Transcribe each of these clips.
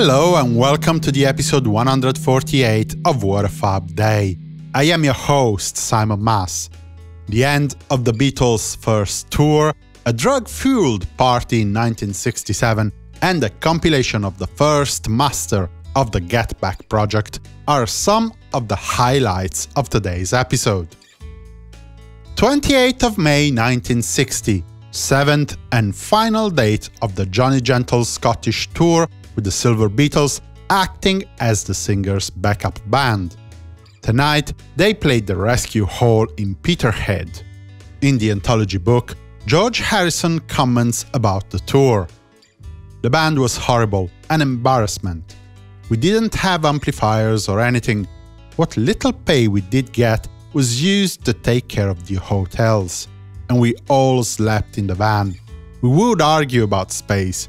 Hello and welcome to the episode 148 of What a Fab Day. I am your host, Simon Mas. The end of the Beatles' first tour, a drug fueled party in 1967, and a compilation of the first master of the Get Back project are some of the highlights of today's episode. 28th of May 1960, seventh and final date of the Johnny Gentle Scottish tour with the Silver Beatles acting as the singer's backup band. Tonight, they played the Rescue Hall in Peterhead. In the anthology book, George Harrison comments about the tour. The band was horrible, an embarrassment. We didn't have amplifiers or anything. What little pay we did get was used to take care of the hotels, and we all slept in the van. We would argue about space.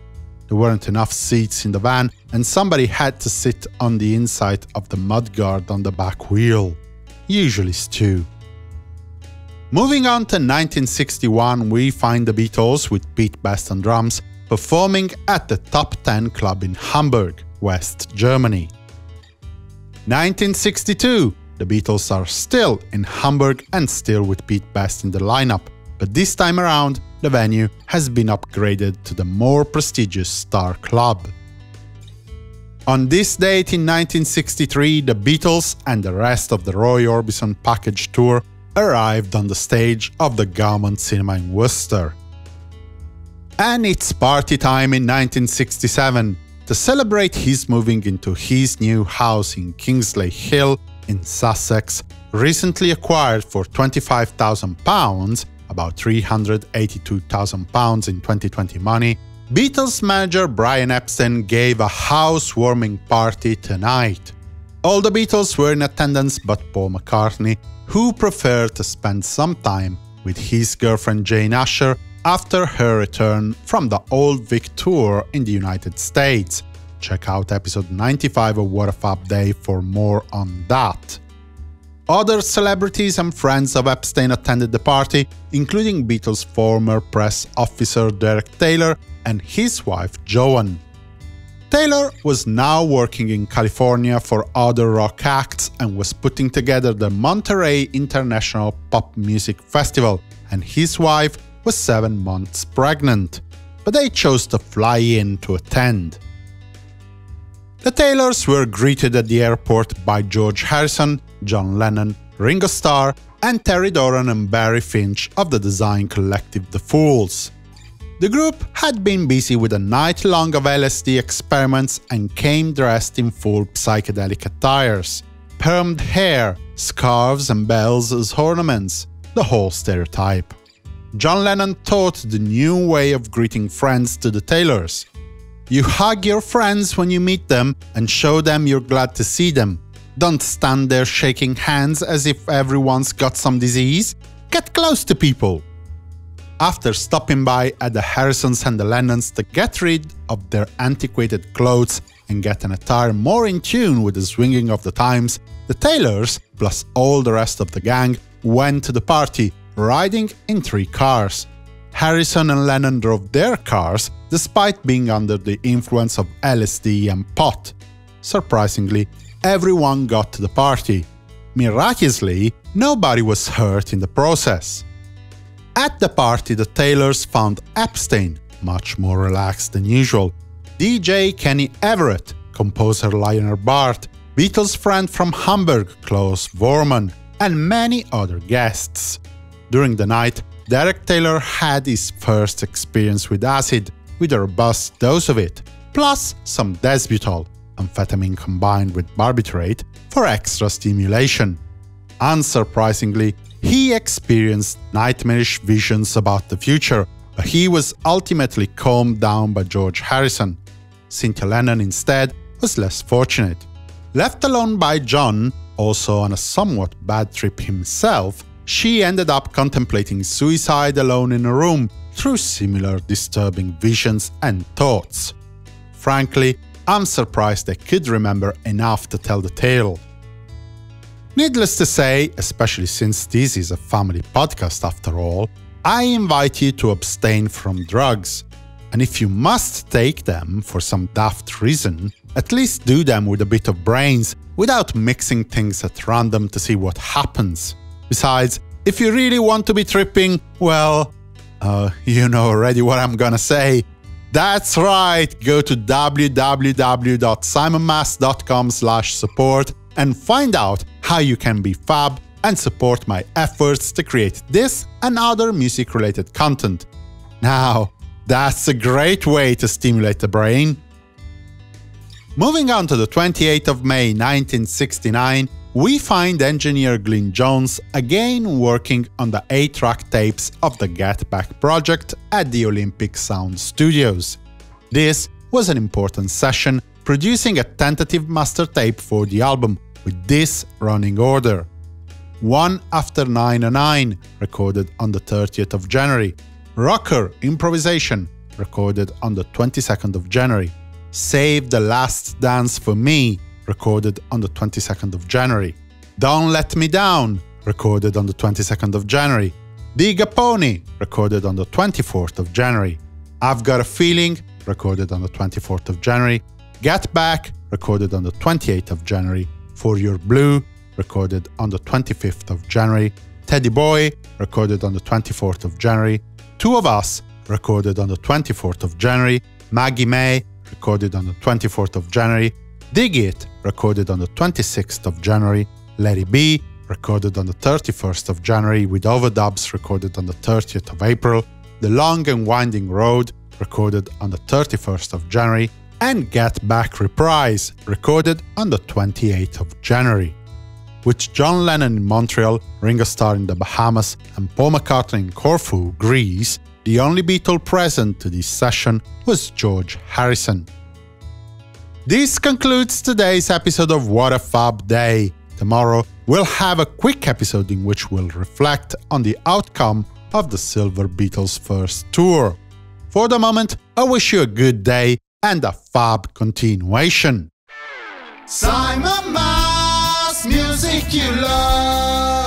There weren't enough seats in the van, and somebody had to sit on the inside of the mudguard on the back wheel. Usually Stu. Moving on to 1961, we find the Beatles with Pete Best on drums performing at the Top 10 Club in Hamburg, West Germany. 1962, the Beatles are still in Hamburg and still with Pete Best in the lineup, but this time around, the venue has been upgraded to the more prestigious Star Club. On this date in 1963, the Beatles and the rest of the Roy Orbison package tour arrived on the stage of the Gaumont Cinema in Worcester. And it's party time in 1967. To celebrate his moving into his new house in Kingsley Hill in Sussex, recently acquired for £25,000, about £382,000 in 2020 money, Beatles manager Brian Epstein gave a housewarming party tonight. All the Beatles were in attendance but Paul McCartney, who preferred to spend some time with his girlfriend Jane Asher after her return from the Old Vic tour in the United States. Check out episode 95 of What a Fab Day for more on that. Other celebrities and friends of Epstein attended the party, including Beatles' former press officer Derek Taylor and his wife Joan. Taylor was now working in California for other rock acts and was putting together the Monterey International Pop Music Festival, and his wife was seven months pregnant, but they chose to fly in to attend. The Taylors were greeted at the airport by George Harrison, John Lennon, Ringo Starr, and Terry Doran and Barry Finch of the design collective The Fools. The group had been busy with a night long of LSD experiments and came dressed in full psychedelic attires. Permed hair, scarves and bells as ornaments, the whole stereotype. John Lennon taught the new way of greeting friends to the Taylors. You hug your friends when you meet them and show them you're glad to see them. Don't stand there shaking hands as if everyone's got some disease. Get close to people after stopping by at the Harrisons and the Lennons to get rid of their antiquated clothes and get an attire more in tune with the swinging of the times, the Taylors, plus all the rest of the gang, went to the party, riding in three cars. Harrison and Lennon drove their cars despite being under the influence of LSD and pot. Surprisingly, everyone got to the party. Miraculously, nobody was hurt in the process. At the party, the Taylors found Epstein, much more relaxed than usual, DJ Kenny Everett, composer Lionel Bart, Beatles friend from Hamburg Klaus Voormann, and many other guests. During the night, Derek Taylor had his first experience with acid, with a robust dose of it, plus some desbutal, amphetamine combined with barbiturate, for extra stimulation. Unsurprisingly, he experienced nightmarish visions about the future, but he was ultimately calmed down by George Harrison. Cynthia Lennon, instead, was less fortunate. Left alone by John, also on a somewhat bad trip himself, she ended up contemplating suicide alone in a room through similar disturbing visions and thoughts. Frankly, I'm surprised I could remember enough to tell the tale. Needless to say, especially since this is a family podcast after all, I invite you to abstain from drugs. And if you must take them for some daft reason, at least do them with a bit of brains, without mixing things at random to see what happens. Besides, if you really want to be tripping, well, uh, you know already what I'm gonna say. That's right, go to www.simonmas.com support and find out how you can be fab and support my efforts to create this and other music-related content. Now, that's a great way to stimulate the brain. Moving on to the 28th of May 1969, we find engineer Glyn Johns again working on the 8-track tapes of the Get Back project at the Olympic Sound Studios. This was an important session, producing a tentative master tape for the album, with this running order. 1 After 909, recorded on the 30th of January. Rocker Improvisation, recorded on the 22nd of January. Save the Last Dance for Me, recorded on the 22nd of January. Don't Let Me Down, recorded on the 22nd of January. Dig a Pony, recorded on the 24th of January. I've Got a Feeling, recorded on the 24th of January. Get Back, recorded on the 28th of January. For You Blue, recorded on the 25th of January, Teddy Boy, recorded on the 24th of January, Two of Us, recorded on the 24th of January, Maggie May, recorded on the 24th of January, Dig It, recorded on the 26th of January, Let It Be, recorded on the 31st of January with overdubs recorded on the 30th of April, The Long and Winding Road, recorded on the 31st of January, and Get Back Reprise, recorded on the 28th of January. With John Lennon in Montreal, Ringo Starr in the Bahamas, and Paul McCartney in Corfu, Greece, the only Beatle present to this session was George Harrison. This concludes today's episode of What a Fab Day. Tomorrow, we'll have a quick episode in which we'll reflect on the outcome of the Silver Beatles' first tour. For the moment, I wish you a good day and a fab continuation. Simon music you love.